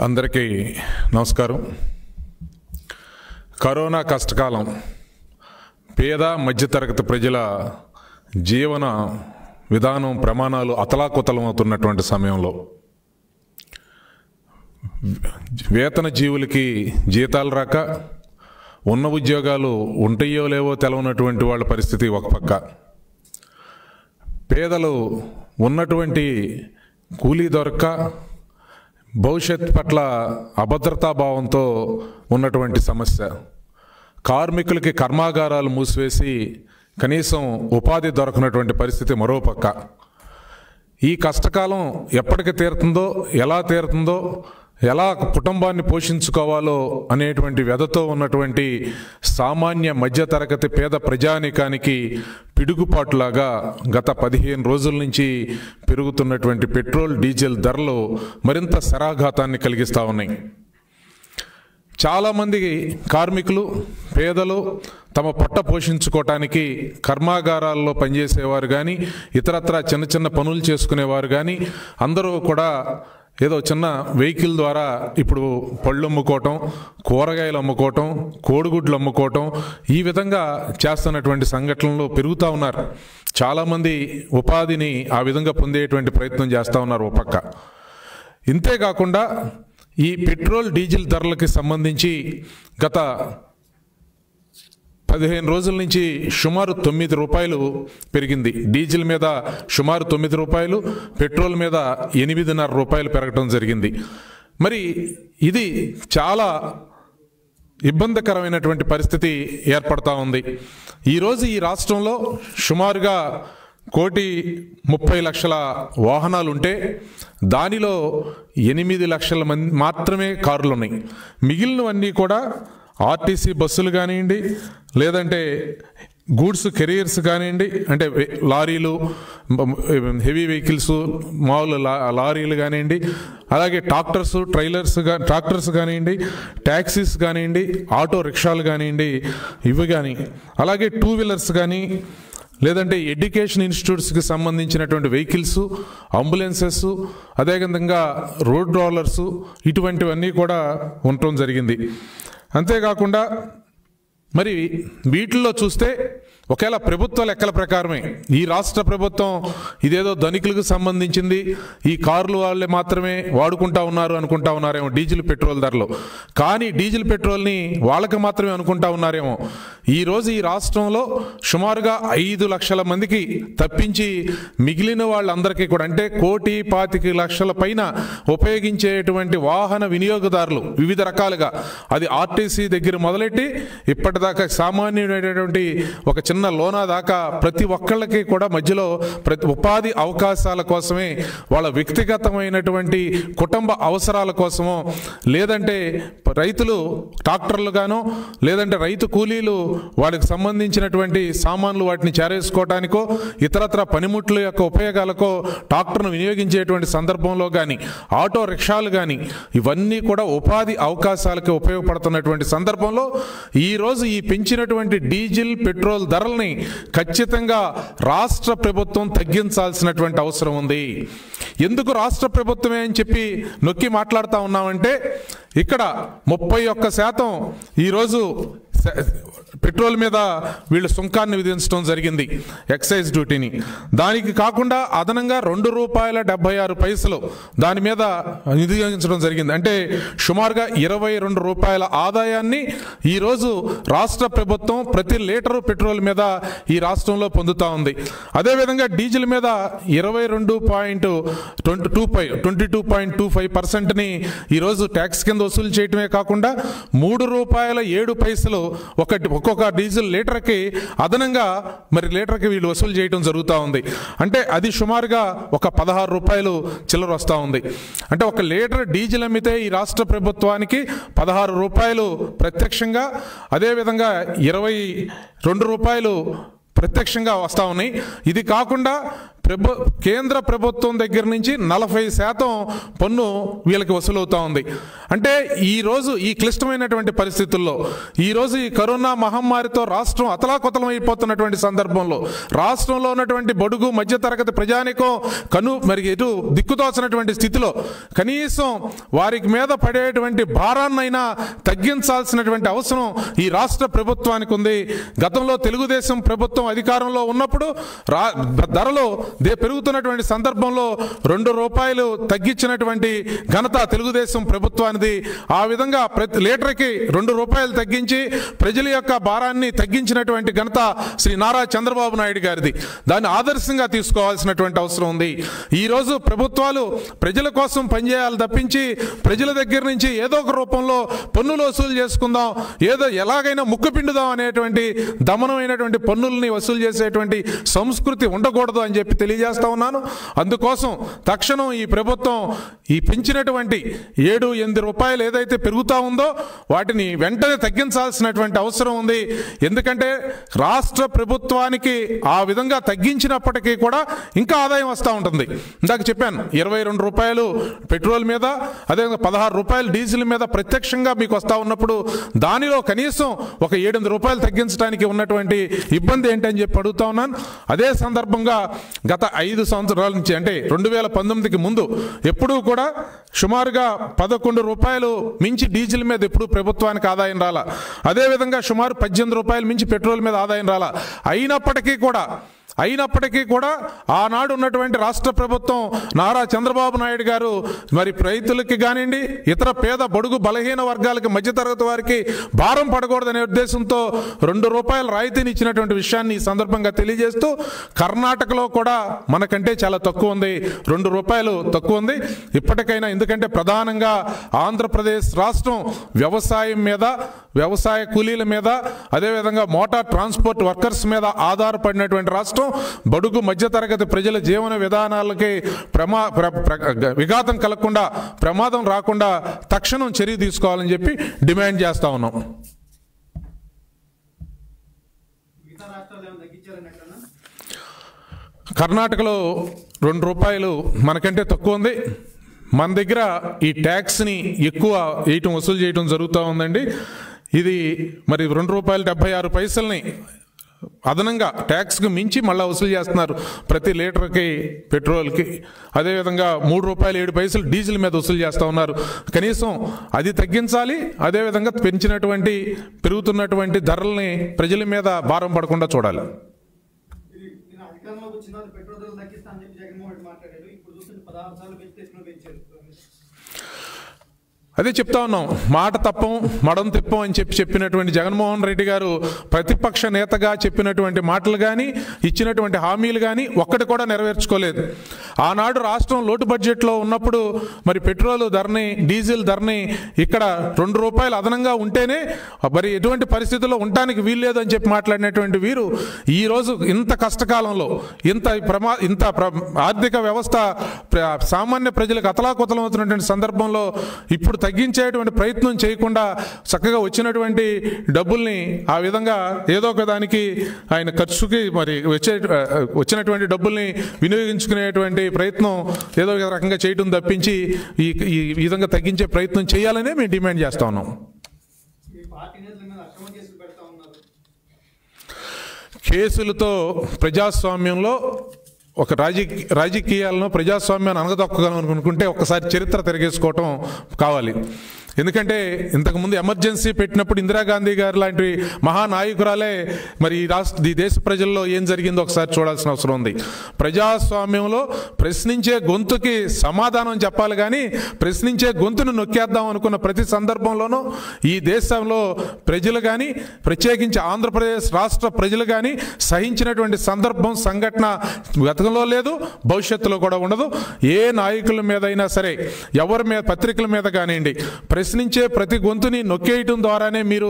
అందరికీ నమస్కారం. కరోనా కష్టకాలం పేద మధ్యతరగతి ప్రజల జీవన విధానం ప్రమాణాలు అతలాకుతలమవుతున్నటువంటి సమయంలో వేతన జీవులకి జీతాలు రాక ఉన్న ఉద్యోగాలు ఉంటాయో లేవో తెలవనటువంటి వాళ్ళ పరిస్థితి ఒక పక్క. పేదలు ఉన్నటువంటి కూలీ దొరక్క భవిష్యత్ పట్ల అభద్రతాభావంతో ఉన్నటువంటి సమస్య. కార్మికులకి కర్మాగారాలు మూసివేసి కనీసం ఉపాధి దొరకనటువంటి పరిస్థితి మరో పక్క ఈ కష్టకాలం ఎప్పటికి తీరుతుందో ఎలా తీరుతుందో ఎలా కుటుంబాన్ని పోషించుకోవాలో అనేటువంటి వ్యధతో ఉన్నటువంటి సామాన్య మధ్యతరగతి పేద ప్రజానికానికి పిడుగుపాటులాగా గత పదిహేను రోజుల నుంచి పెరుగుతున్నటువంటి పెట్రోల్ డీజిల్ ధరలు మరింత శరాఘాతాన్ని కలిగిస్తూ ఉన్నాయి. చాలామంది కార్మికులు పేదలు తమ పొట్ట పోషించుకోవటానికి కర్మాగారాల్లో పనిచేసేవారు కానీ ఇతరత్ర చిన్న చిన్న పనులు చేసుకునేవారు కానీ అందరూ కూడా ఏదో చిన్న వెహికల్ ద్వారా ఇప్పుడు పళ్ళు అమ్ముకోవటం కూరగాయలు అమ్ముకోవటం కోడిగుడ్లు అమ్ముకోవటం ఈ విధంగా చేస్తున్నటువంటి సంఘటనలు పెరుగుతూ ఉన్నారు. చాలామంది ఉపాధిని ఆ విధంగా పొందేటువంటి ప్రయత్నం చేస్తూ ఉన్నారు ఒక పక్క. ఇంతేకాకుండా ఈ పెట్రోల్ డీజిల్ ధరలకి సంబంధించి గత పదిహేను రోజుల నుంచి సుమారు తొమ్మిది రూపాయలు పెరిగింది. డీజిల్ మీద సుమారు తొమ్మిది రూపాయలు పెట్రోల్ మీద ఎనిమిదిన్నర రూపాయలు పెరగటం జరిగింది. మరి ఇది చాలా ఇబ్బందికరమైనటువంటి పరిస్థితి ఏర్పడతా ఉంది. ఈరోజు ఈ రాష్ట్రంలో సుమారుగా కోటి ముప్పై లక్షల వాహనాలు ఉంటే దానిలో ఎనిమిది లక్షల మంది మాత్రమే కార్లు ఉన్నాయి మిగిలినవన్నీ కూడా ఆర్టీసీ బస్సులు కానివ్వండి లేదంటే గూడ్స్ కెరియర్స్ కానివ్వండి అంటే లారీలు హెవీ వెహికల్స్ మామూలు లా- లారీలు కానివ్వండి అలాగే ట్రాక్టర్స్ ట్రైలర్స్ కా ట్రాక్టర్స్ కానివ్వండి ట్యాక్సీస్ కానివ్వండి ఆటో రిక్షాలు కానివ్వండి ఇవి కానీ అలాగే టూ వీలర్స్ కానీ లేదంటే ఎడ్యుకేషన్ ఇన్స్టిట్యూట్స్కి సంబంధించినటువంటి వెహికల్స్ అంబులెన్సెస్ అదేవిధంగా రోడ్ రోలర్స్ ఇటువంటివన్నీ కూడా ఉండటం జరిగింది. అంతేకాకుండా మరి వీటిల్లో చూస్తే ఒకవేళ ప్రభుత్వ లెక్కల ప్రకారమే. ఈ రాష్ట్ర ప్రభుత్వం ఇదేదో ధనికులకు సంబంధించింది. ఈ కార్లు వాళ్ళే మాత్రమే వాడుకుంటా ఉన్నారు అనుకుంటా ఉన్నారేమో డీజిల్ పెట్రోల్ ధరలు. కానీ డీజిల్ పెట్రోల్ని వాళ్ళకి మాత్రమే అనుకుంటా ఉన్నారేమో. ఈ రోజు ఈ రాష్ట్రంలో సుమారుగా ఐదు లక్షల మందికి తప్పించి మిగిలిన వాళ్ళందరికీ కూడా అంటే కోటి పాతిక లక్షల పైన ఉపయోగించేటువంటి వాహన వినియోగదారులు వివిధ రకాలుగా. అది ఆర్టీసీ దగ్గర మొదలెట్టి ఇప్పటిదాకా సామాన్యుడైనటువంటి ఒక చిన్న లోనా దాకా ప్రతి ఒక్కళ్ళకి కూడా మధ్యలో ప్రతి ఉపాధి అవకాశాల కోసమే వాళ్ళ వ్యక్తిగతమైనటువంటి కుటుంబ అవసరాల కోసమో లేదంటే రైతులు ట్రాక్టర్లుగానో లేదంటే రైతు కూలీలు వాళ్ళకి సంబంధించినటువంటి సామాన్లు వాటిని చేరేసుకోవటానికో ఇతరత్ర పనిముట్ల యొక్క ఉపయోగాలకో ట్రాక్టర్ను వినియోగించేటువంటి సందర్భంలో కానీ ఆటో రిక్షాలు కానీ ఇవన్నీ కూడా ఉపాధి అవకాశాలకి ఉపయోగపడుతున్నటువంటి సందర్భంలో ఈరోజు ఈ పెంచినటువంటి డీజిల్ పెట్రోల్ ధర ధరల్ని ఖచ్చితంగా రాష్ట్ర ప్రభుత్వం తగ్గించాల్సినటువంటి అవసరం ఉంది. ఎందుకు రాష్ట్ర ప్రభుత్వమే అని చెప్పి నొక్కి మాట్లాడుతూ ఉన్నామంటే ఇక్కడ ముప్పై ఒక్క శాతం ఈరోజు పెట్రోల్ మీద వీళ్ళు సుంకాన్ని విధించడం జరిగింది ఎక్సైజ్ డ్యూటీని. దానికి కాకుండా అదనంగా రెండు రూపాయల డెబ్బై ఆరు పైసలు దాని మీద వినియోగించడం జరిగింది. అంటే సుమారుగా ఇరవై రెండు రూపాయల ఆదాయాన్ని ఈరోజు రాష్ట్ర ప్రభుత్వం ప్రతి లీటరు పెట్రోల్ మీద ఈ రాష్ట్రంలో పొందుతూ ఉంది. అదేవిధంగా డీజిల్ మీద ఇరవై రెండు point twenty two five twenty two point two five పర్సెంట్ని ఈరోజు ట్యాక్స్ కింద వసూలు చేయటమే కాకుండా మూడు రూపాయల ఏడు పైసలు ఒకటి ఒక్కొక్క డీజిల్ లీటర్కి అదనంగా మరి లీటర్కి వీళ్ళు వసూలు చేయడం జరుగుతూ ఉంది. అంటే అది సుమారుగా ఒక పదహారు రూపాయలు చిల్లర వస్తూ ఉంది. అంటే ఒక లీటర్ డీజిల్ అమ్మితే ఈ రాష్ట్ర ప్రభుత్వానికి పదహారు రూపాయలు ప్రత్యక్షంగా అదేవిధంగా ఇరవై రెండు రూపాయలు ప్రత్యక్షంగా వస్తూ ఉన్నాయి. ఇది కాకుండా ప్రభు కేంద్ర ప్రభుత్వం దగ్గర నుంచి నలభై శాతం పన్ను వీళ్ళకి వసూలవుతూ ఉంది. అంటే ఈరోజు ఈ క్లిష్టమైనటువంటి పరిస్థితుల్లో ఈరోజు ఈ కరోనా మహమ్మారితో రాష్ట్రం అతలాకుతలం అయిపోతున్నటువంటి సందర్భంలో రాష్ట్రంలో ఉన్నటువంటి బడుగు మధ్యతరగతి ప్రజానికం కను మరి ఎటు దిక్కుతోచినటువంటి స్థితిలో కనీసం వారికి మీద పడేటువంటి భారాన్నైనా తగ్గించాల్సినటువంటి అవసరం ఈ రాష్ట్ర ప్రభుత్వానికి ఉంది. గతంలో తెలుగుదేశం ప్రభుత్వం అధికారంలో ఉన్నప్పుడు రా ధరలు పెరుగుతున్నటువంటి సందర్భంలో రెండు రూపాయలు తగ్గించినటువంటి ఘనత తెలుగుదేశం ప్రభుత్వానిది. ఆ విధంగా ప్రతి లీటర్కి రెండు రూపాయలు తగ్గించి ప్రజల యొక్క భారాన్ని తగ్గించినటువంటి ఘనత శ్రీ నారా చంద్రబాబు నాయుడు గారిది. దాన్ని ఆదర్శంగా తీసుకోవాల్సినటువంటి అవసరం ఉంది. ఈ రోజు ప్రభుత్వాలు ప్రజల కోసం పనిచేయాలి తప్పించి ప్రజల దగ్గర నుంచి ఏదో ఒక రూపంలో పన్నులు వసూలు చేసుకుందాం ఏదో ఎలాగైనా ముక్కు పిండుదాం అనేటువంటి దమనమైనటువంటి పన్నుల్ని వసూలు చేసేటువంటి సంస్కృతి ఉండకూడదు అని చెప్పి తెలియజేస్తా ఉన్నాను. అందుకోసం తక్షణం ఈ ప్రభుత్వం ఈ పెంచినటువంటి ఏడు ఎనిమిది రూపాయలు ఏదైతే పెరుగుతా ఉందో వాటిని వెంటనే తగ్గించాల్సినటువంటి అవసరం ఉంది. ఎందుకంటే రాష్ట్ర ప్రభుత్వానికి ఆ విధంగా తగ్గించినప్పటికీ కూడా ఇంకా ఆదాయం వస్తూ ఉంటుంది. ఇందాక చెప్పాను ఇరవై రెండు రూపాయలు పెట్రోల్ మీద అదేవిధంగా పదహారు రూపాయలు డీజిల్ మీద ప్రత్యక్షంగా మీకు వస్తూ ఉన్నప్పుడు దానిలో కనీసం ఒక ఏడెనిమిది రూపాయలు తగ్గించడానికి ఉన్నటువంటి ఇబ్బంది ఏంటని చెప్పి అడుగుతా ఉన్నాను. అదే సందర్భంగా గత గత ఐదు సంవత్సరాల నుంచి అంటే రెండు వేల పంతొమ్మిదికి ముందు ఎప్పుడూ కూడా సుమారుగా పదకొండు రూపాయలు మించి డీజిల్ మీద ఎప్పుడు ప్రభుత్వానికి ఆదాయం రాలా. అదేవిధంగా సుమారు పద్దెనిమిది రూపాయలు మించి పెట్రోల్ మీద ఆదాయం రాలా. అయినప్పటికీ కూడా అయినప్పటికీ కూడా ఆనాడు ఉన్నటువంటి రాష్ట్ర ప్రభుత్వం నారా చంద్రబాబు నాయుడు గారు మరి రైతులకి కానివ్వండి ఇతర పేద బడుగు బలహీన వర్గాలకి మధ్యతరగతి వారికి భారం పడకూడదనే ఉద్దేశంతో రెండు రూపాయల రాయితీని ఇచ్చినటువంటి విషయాన్ని ఈ సందర్భంగా తెలియజేస్తూ కర్ణాటకలో కూడా మనకంటే చాలా తక్కువ ఉంది. రెండు రూపాయలు తక్కువ ఉంది. ఇప్పటికైనా ఎందుకంటే ప్రధానంగా ఆంధ్రప్రదేశ్ రాష్ట్రం వ్యవసాయం మీద వ్యవసాయ కూలీల మీద అదేవిధంగా మోటార్ ట్రాన్స్పోర్ట్ వర్కర్స్ మీద ఆధారపడినటువంటి రాష్ట్రం. బడుగు మధ్యతరగతి ప్రజల జీవన విధానాలకి ప్రమా ప్ర- ప్ర- విఘాతం కలగకుండా ప్రమాదం రాకుండా తక్షణం చర్య తీసుకోవాలని చెప్పి డిమాండ్ చేస్తా ఉన్నాం. కర్ణాటకలో రెండు రూపాయలు మనకంటే తక్కువ ఉంది. మన దగ్గర ఈ ట్యాక్స్ని ఎక్కువ వేయటం వసూలు చేయటం జరుగుతూ ఉందండి. ఇది మరి రెండు రూపాయలు డెబ్బై ఆరు పైసల్ని అదనంగా ట్యాక్స్కి మించి మళ్ళీ వసూలు చేస్తున్నారు ప్రతి లీటర్కి పెట్రోల్కి. అదేవిధంగా మూడు రూపాయలు ఏడు పైసలు డీజిల్ మీద వసూలు చేస్తూ ఉన్నారు. కనీసం అది తగ్గించాలి అదేవిధంగా పెంచినటువంటి పెరుగుతున్నటువంటి ధరల్ని ప్రజల మీద భారం పడకుండా చూడాలి. అదే చెప్తా ఉన్నాం. మాట తప్పం మడం తిప్పం అని చెప్పి చెప్పినటువంటి జగన్మోహన్ రెడ్డి గారు ప్రతిపక్ష నేతగా చెప్పినటువంటి మాటలు కానీ ఇచ్చినటువంటి హామీలు కానీ ఒక్కటి కూడా నెరవేర్చుకోలేదు. ఆనాడు రాష్ట్రం లోటు బడ్జెట్లో ఉన్నప్పుడు మరి పెట్రోల్ ధరని డీజిల్ ధరని ఇక్కడ రెండు రూపాయలు అదనంగా ఉంటేనే మరి ఎటువంటి పరిస్థితుల్లో ఉండటానికి వీల్లేదు అని చెప్పి మాట్లాడినటువంటి వీరు ఈరోజు ఇంత కష్టకాలంలో ఇంత ప్రమా ఇంత ప్ర ఆర్థిక వ్యవస్థ ప్ర- సామాన్య ప్రజలకు అతలాకుతలం అవుతున్నటువంటి సందర్భంలో ఇప్పుడు తగ్గించేటువంటి ప్రయత్నం చేయకుండా చక్కగా వచ్చినటువంటి డబ్బుల్ని ఆ విధంగా ఏదో ఒక దానికి ఆయన ఖర్చుకి మరి వచ్చే వచ్చినటువంటి డబ్బుల్ని వినియోగించుకునేటువంటి ప్రయత్నం ఏదో ఒక రకంగా చేయడం తప్పించి ఈ ఈ విధంగా తగ్గించే ప్రయత్నం చేయాలనే మేము డిమాండ్ చేస్తా ఉన్నాం. కేసులతో ప్రజాస్వామ్యంలో ఒక రాజకీయ రాజకీయాలను ప్రజాస్వామ్యాన్ని అనగదొక్కగలం అనుకుంటే ఒకసారి చరిత్ర తిరగేసుకోవటం కావాలి. ఎందుకంటే ఇంతకుముందు ఎమర్జెన్సీ పెట్టినప్పుడు ఇందిరాగాంధీ గారు లాంటి మహానాయకురాలే. మరి ఈ రాష్ట్ర ఈ దేశ ప్రజల్లో ఏం జరిగిందో ఒకసారి చూడాల్సిన అవసరం ఉంది. ప్రజాస్వామ్యంలో ప్రశ్నించే గొంతుకి సమాధానం చెప్పాలి కానీ ప్రశ్నించే గొంతును నొక్కేద్దాం అనుకున్న ప్రతి సందర్భంలోనూ ఈ దేశంలో ప్రజలు కానీ ప్రత్యేకించి ఆంధ్రప్రదేశ్ రాష్ట్ర ప్రజలు కానీ సహించినటువంటి సందర్భం సంఘటన గతంలో లేదు భవిష్యత్తులో కూడా ఉండదు. ఏ నాయకుల మీద అయినా సరే ఎవరి మీద పత్రికల మీద కానివ్వండి ప్రశ్నించే ప్రతి గొంతుని నొక్కేయటం ద్వారానే మీరు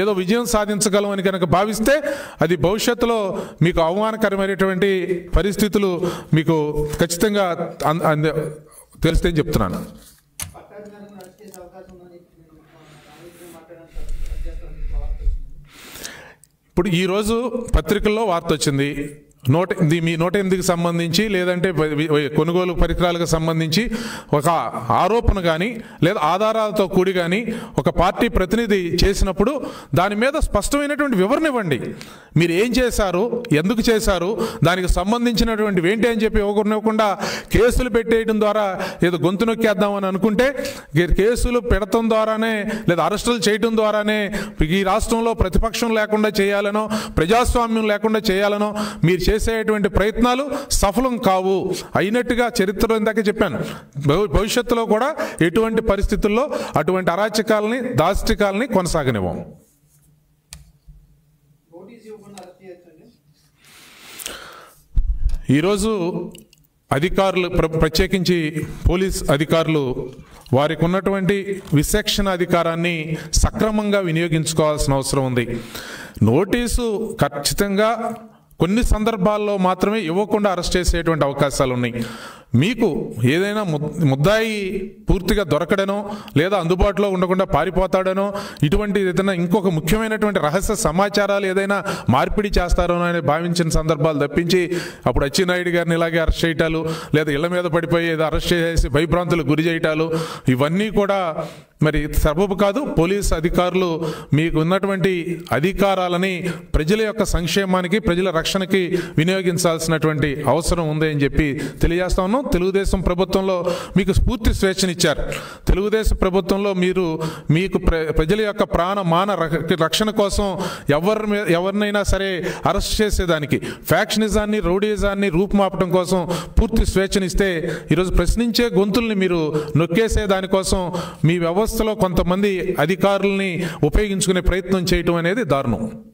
ఏదో విజయం సాధించగలం అని కనుక భావిస్తే అది భవిష్యత్తులో మీకు అవమానకరమైనటువంటి పరిస్థితులు మీకు ఖచ్చితంగా తెలిస్తే చెప్తున్నాను. ఇప్పుడు ఈరోజు పత్రికల్లో వార్త వచ్చింది. నూట మీ నూట ఎనిమిదికి సంబంధించి లేదంటే కొనుగోలు పరికరాలకు సంబంధించి ఒక ఆరోపణ కానీ లేదా ఆధారాలతో కూడి కానీ ఒక పార్టీ ప్రతినిధి చేసినప్పుడు దాని మీద స్పష్టమైనటువంటి వివరణ ఇవ్వండి. మీరు ఏం చేశారు? ఎందుకు చేశారు? దానికి సంబంధించినటువంటి ఏంటి అని చెప్పి ఇవ్వకుండా కేసులు పెట్టేయడం ద్వారా ఏదో గొంతు నొక్కేద్దామని అనుకుంటే కేసులు పెడతం ద్వారానే లేదా అరెస్టులు చేయడం ద్వారానే ఈ రాష్ట్రంలో ప్రతిపక్షం లేకుండా చేయాలనో ప్రజాస్వామ్యం లేకుండా చేయాలనో మీరు చేసేటువంటి ప్రయత్నాలు సఫలం కావు. అయినట్టుగా చరిత్రలో ఇందాక చెప్పాను. భవిష్యత్తులో కూడా ఎటువంటి పరిస్థితుల్లో అటువంటి అరాచకాలని దాష్టికాలని కొనసాగనివ్వం. ఈరోజు అధికారులు ప్ర- ప్రత్యేకించి పోలీస్ అధికారులు వారికి ఉన్నటువంటి విచక్షణ అధికారాన్ని సక్రమంగా వినియోగించుకోవాల్సిన అవసరం ఉంది. నోటీసు ఖచ్చితంగా కొన్ని సందర్భాల్లో మాత్రమే ఇవ్వకుండా అరెస్ట్ చేసేటువంటి అవకాశాలు ఉన్నాయి మీకు ఏదైనా ముద్- ముద్దాయి పూర్తిగా దొరకడనో లేదా అందుబాటులో ఉండకుండా పారిపోతాడనో ఇటువంటి ఏదైనా ఇంకొక ముఖ్యమైనటువంటి రహస్య సమాచారాలు ఏదైనా మార్పిడి చేస్తారో అని భావించిన సందర్భాలు తప్పించి అప్పుడు అచ్చెన్నాయుడు గారిని ఇలాగే అరెస్ట్ చేయటాలు లేదా ఇళ్ళ మీద పడిపోయి ఏదో అరెస్ట్ చేసి భయభ్రాంతులు గురి చేయటాలు ఇవన్నీ కూడా మరి సబబు కాదు పోలీస్ అధికారులు మీకు ఉన్నటువంటి అధికారాలని ప్రజల యొక్క సంక్షేమానికి ప్రజల రక్షణకి వినియోగించాల్సినటువంటి అవసరం ఉంది అని చెప్పి తెలియజేస్తా ఉన్నాం. తెలుగుదేశం ప్రభుత్వంలో మీకు స్ఫూర్తి స్వేచ్ఛనిచ్చారు. తెలుగుదేశం ప్రభుత్వంలో మీరు మీకు ప్ర ప్రజల యొక్క ప్రాణ మాన రక్షణ కోసం ఎవరి మీద ఎవరినైనా సరే అరెస్ట్ చేసేదానికి ఫ్యాక్షనిజాన్ని రౌడీజాన్ని రూపుమాపడం కోసం పూర్తి స్వేచ్ఛనిస్తే ఈరోజు ప్రశ్నించే గొంతుల్ని మీరు నొక్కేసే దానికోసం మీ వ్యవస్థలో కొంతమంది అధికారుల్ని ఉపయోగించుకునే ప్రయత్నం చేయటం అనేది దారుణం.